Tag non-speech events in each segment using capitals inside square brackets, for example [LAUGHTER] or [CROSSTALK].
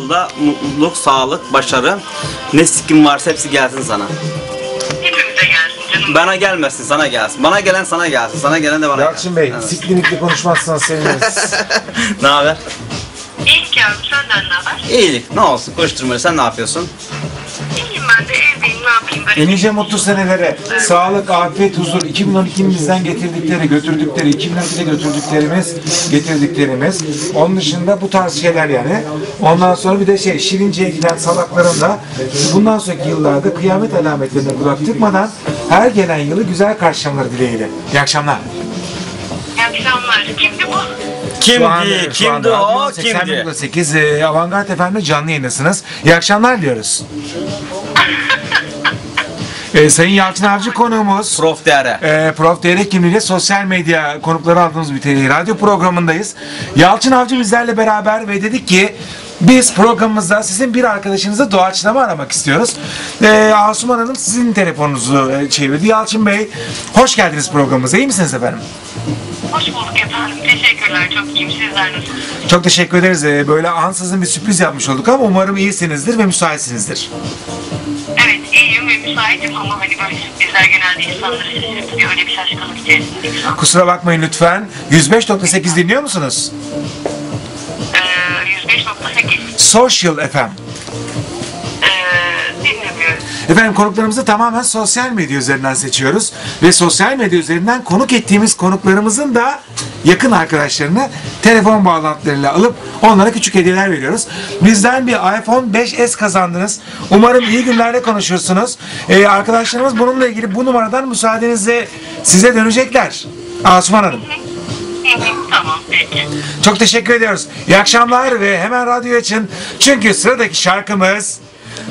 Yolda mutluluk, sağlık, başarı. Ne sikim varsa hepsi gelsin sana. Hepimize gelsin canım. Bana gelmesin, sana gelsin. Bana gelen sana gelsin. Sana gelen de bana Yalçın Bey, Evet. siklinikli konuşmazsanız seviniriz. [LAUGHS] ne haber? İyilik yavrum senden ne haber? İyilik. Ne olsun koşturmaca. Sen ne yapıyorsun? İyiyim ben de evdeyim E nice mutlu senelere, sağlık, afiyet, huzur, 2012'nin bizden getirdikleri, götürdükleri, 2012'de götürdüklerimiz, getirdiklerimiz. Onun dışında bu tarz şeyler yani. Ondan sonra bir de şey, Şirince'ye giden salakların da bundan sonraki yıllarda kıyamet alametlerine kulak tıkmadan her gelen yılı güzel karşılamaları dileğiyle. İyi akşamlar. İyi akşamlar. Kimdi bu? Anda- Kimdi? şu Kimdi o? Kimdi? 80.8 e, Avantgard Efendi canlı yayındasınız. İyi akşamlar diyoruz. [LAUGHS] E, Sayın Yalçın Avcı konuğumuz. Prof Dere. E, Prof. Derek kimliğiyle sosyal medya konukları aldığımız bir radyo programındayız. Yalçın Avcı bizlerle beraber ve dedik ki biz programımızda sizin bir arkadaşınızı doğaçlama aramak istiyoruz. E, Asuman Hanım sizin telefonunuzu e, çevirdi. Yalçın Bey hoş geldiniz programımıza. İyi misiniz efendim? Hoş bulduk efendim. Teşekkürler. Çok iyiyim. Sizler nasılsınız? Çok teşekkür ederiz. E, böyle ansızın bir sürpriz yapmış olduk ama umarım iyisinizdir ve müsaitsinizdir. İyiyim ve müsaitim ama hani böyle sürprizler genelde insanları şaşırtıyor. Öyle bir şaşkınlık an. Kusura bakmayın lütfen. 105.8 dinliyor musunuz? Ee, 105.8 Social FM. ee. Efendim konuklarımızı tamamen sosyal medya üzerinden seçiyoruz. Ve sosyal medya üzerinden konuk ettiğimiz konuklarımızın da yakın arkadaşlarını telefon bağlantılarıyla alıp onlara küçük hediyeler veriyoruz. Bizden bir iPhone 5s kazandınız. Umarım iyi günlerde konuşursunuz. Ee, arkadaşlarımız bununla ilgili bu numaradan müsaadenizle size dönecekler. Asuman Hanım. Tamam peki. Çok teşekkür ediyoruz. İyi akşamlar ve hemen radyo açın. Çünkü sıradaki şarkımız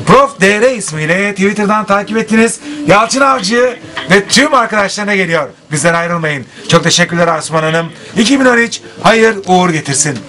Prof DR ismiyle Twitter'dan takip ettiniz. Yalçın Avcı ve tüm arkadaşlarına geliyor. Bizden ayrılmayın. Çok teşekkürler Asuman Hanım. 2013 hayır uğur getirsin.